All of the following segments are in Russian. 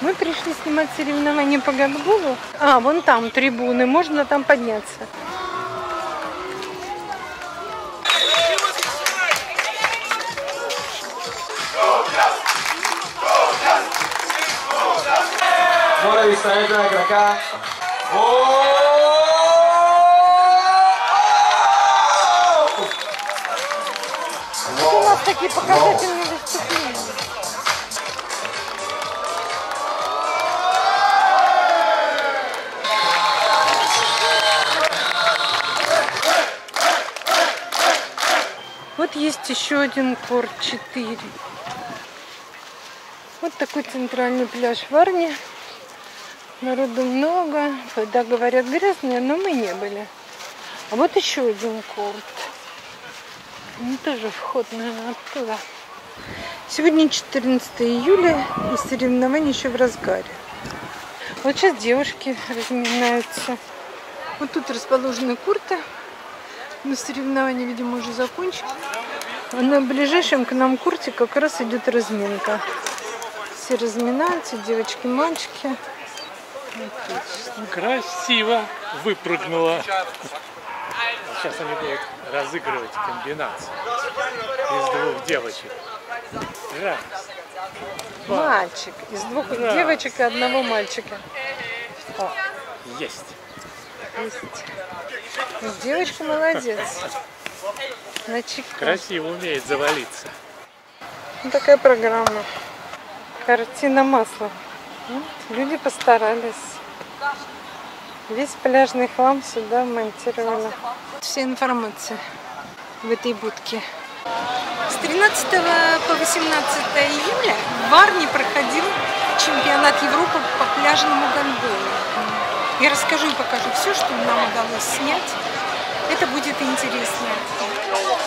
Мы пришли снимать соревнования по гандболу. А, вон там трибуны, можно там подняться. Acá. У нас такие показательные есть еще один корт 4. Вот такой центральный пляж в Варне. Народу много. Вода, говорят, грязная, но мы не были. А вот еще один корт. Ну, тоже вход, наверное, оттуда. Сегодня 14 июля, и соревнования еще в разгаре. Вот сейчас девушки разминаются. Вот тут расположены курты. Но соревнования, видимо, уже закончились. На ближайшем к нам курте как раз идет разминка. Все разминаются, девочки, мальчики. Отлично. Красиво выпрыгнула. Сейчас они будут разыгрывать комбинацию из двух девочек. Раз. два. Мальчик. Из двух Да. девочек и одного мальчика. О, Есть. есть. Девочка молодец. На чеку. Красиво умеет завалиться. Ну, такая программа. Картина масла. Вот, люди постарались. Весь пляжный хлам сюда монтировали. Вся информация в этой будке. С 13 по 18 июля в Варне проходил чемпионат Европы по пляжному гандболу. Я расскажу и покажу все, что нам удалось снять. Это будет интересно. Thank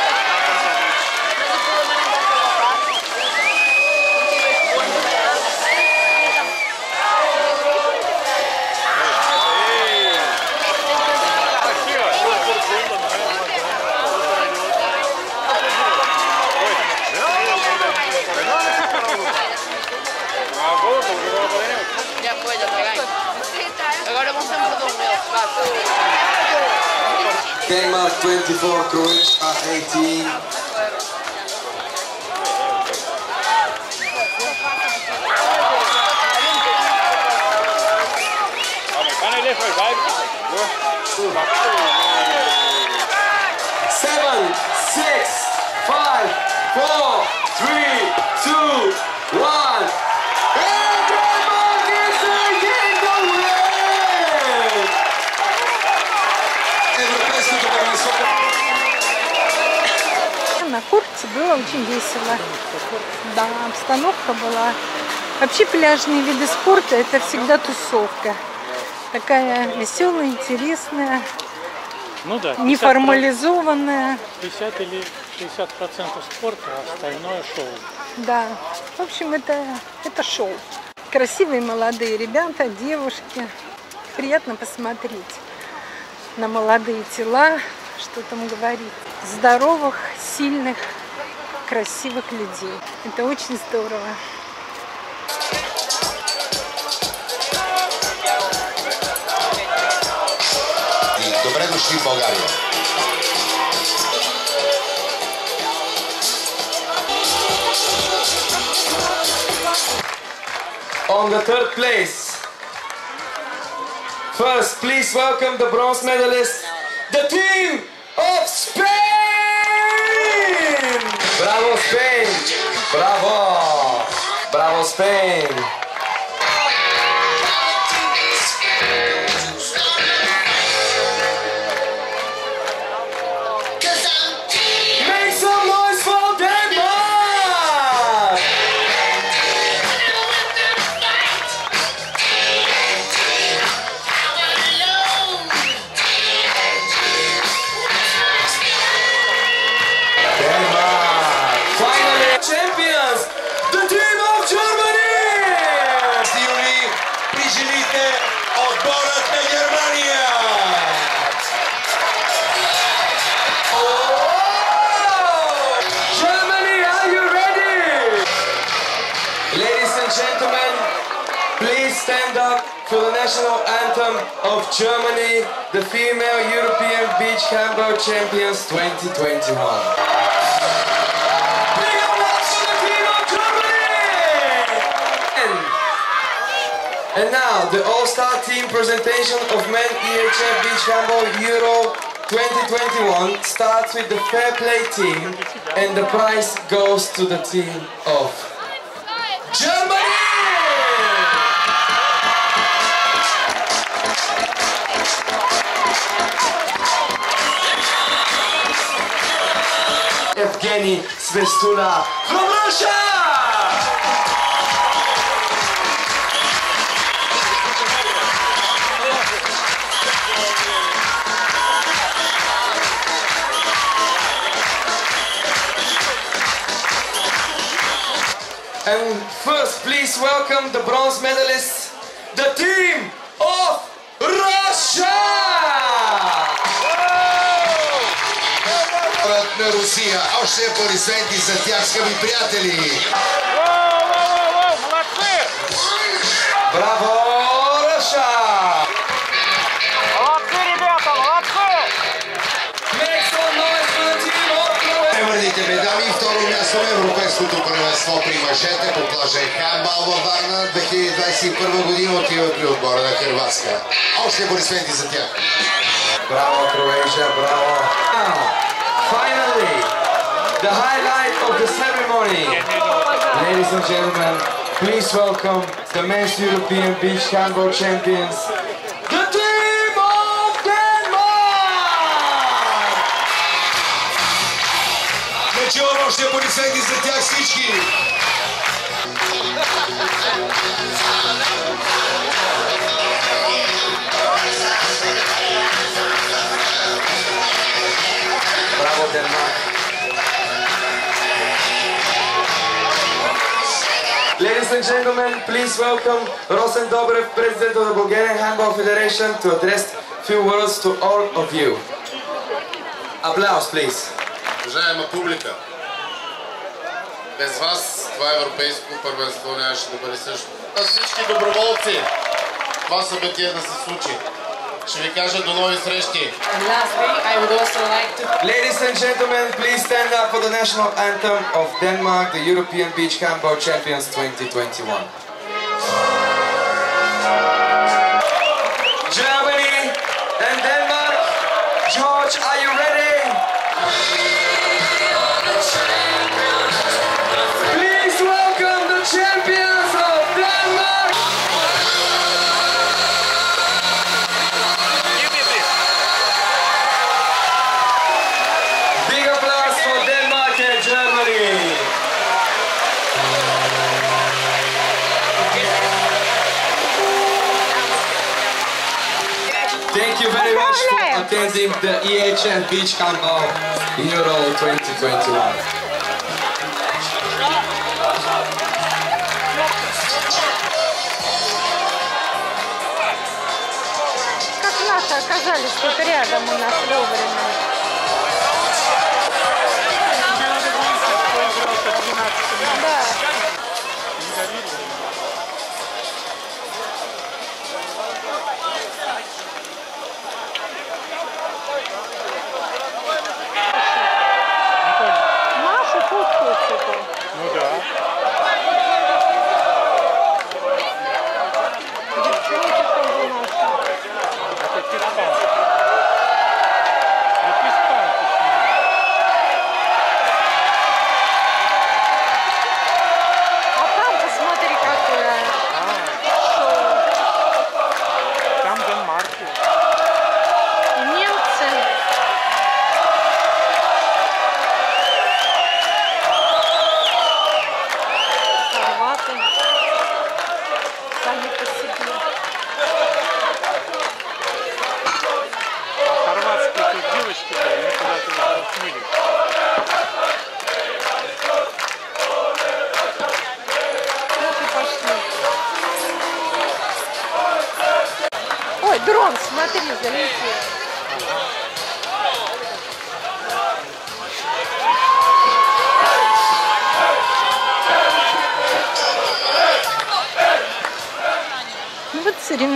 you. Denmark 24, Croatia 18. Seven, six, five, four, three, two, было очень весело. Да, обстановка была. Вообще пляжные виды спорта это всегда тусовка. Такая веселая, интересная, Ну да, 50%, неформализованная. 50 или 60 процентов спорта, а остальное шоу. Да. В общем, это, это шоу. Красивые молодые ребята, девушки. Приятно посмотреть на молодые тела, что там говорить. Здоровых, сильных, красивых людей. Это очень здорово. Добре дошли в България. On the third place. First, please welcome the bronze medalist, the team of Spain! Bravo Spain! Bravo! Bravo Spain! National anthem of Germany, the female European beach handball champions 2021. Big applause for the team of Germany! And, and now the all-star team presentation of men EHF Beach Handball Euro 2021 starts with the fair play team and the prize goes to the team of And first, please welcome the bronze medalists, the team of Russia! На Русия. Още аплодисменти за тях, скъпи приятели! Браво, the team of Croatia! Сребърните медали и второ място на Европейското първенство при мъжете по плажен хандбал във Варна 2021 година отива при отбора на Хрватска. Още аплодисменти за тях! Bravo, Croatia, bravo. Now, finally, the highlight of the ceremony. Ladies and gentlemen, please welcome the men's European beach handball champions, the team of Denmark! Не чувам още аплодисменти за тях Gentlemen, please welcome Rosen Dobrev, President of the Bulgarian Handball Federation, to address few words to all of you. Applause, please. Уважаема публика, без вас това европейско първенство нямаше да бъде също. А всички доброволци, това събитие да се случи. Ще ви кажа до нови срещи. And lastly, I would also like to Ladies and gentlemen, please stand up for the national anthem of Denmark, the European Beach Handball Champions 2021. Attending the EHN Beach Handball Euro 2021. Как наши оказались тут рядом у нас вовремя. Да.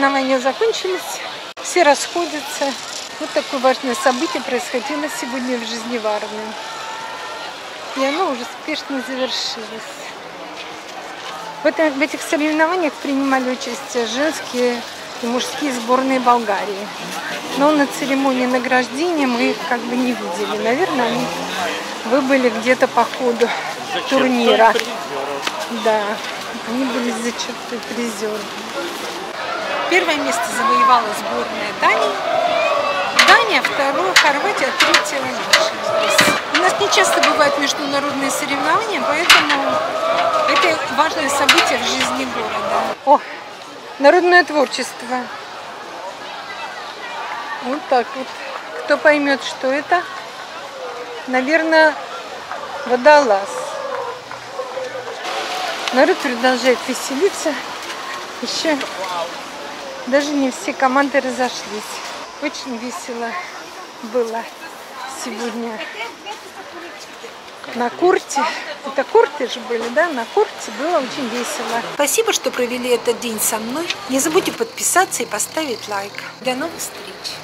Молодцы соревнования закончились, все расходятся. Вот такое важное событие происходило сегодня в жизни Варны. И оно уже успешно завершилось. В, этом, в этих соревнованиях принимали участие женские и мужские сборные Болгарии. Но на церемонии награждения мы их как бы не видели. Наверное, они вы были где-то по ходу турнира. Да, они были за чертой призеров. Первое место завоевала сборная Дании. Дания, второе Хорватия, третье. У нас не часто бывают международные соревнования, поэтому это важное событие в жизни города. О, народное творчество. Вот так вот. Кто поймет, что это? Наверное, водолаз. Народ продолжает веселиться. Еще даже не все команды разошлись. Очень весело было сегодня на курте. Это курты же были, да? На курте было очень весело. Спасибо, что провели этот день со мной. Не забудьте подписаться и поставить лайк. До новых встреч!